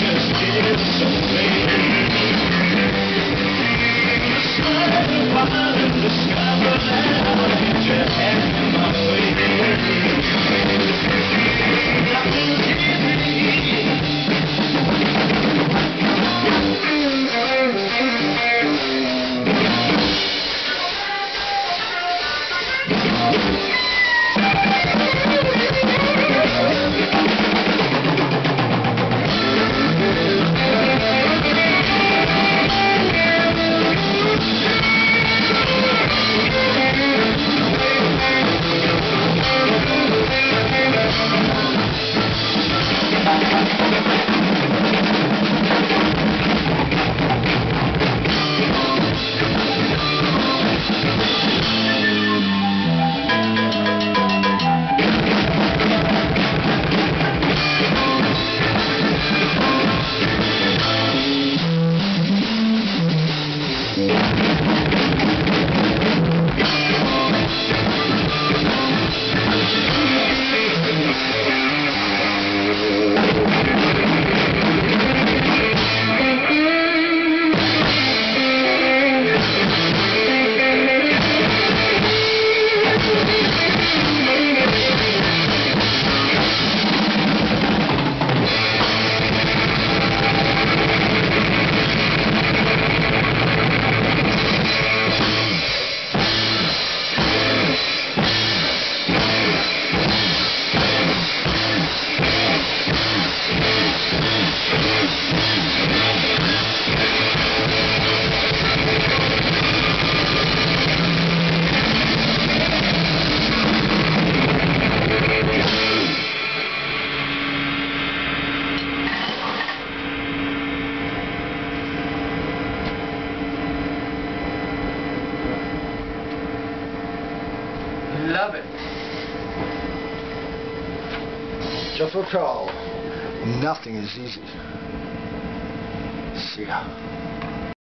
just get some Just recall, nothing is easy. See ya.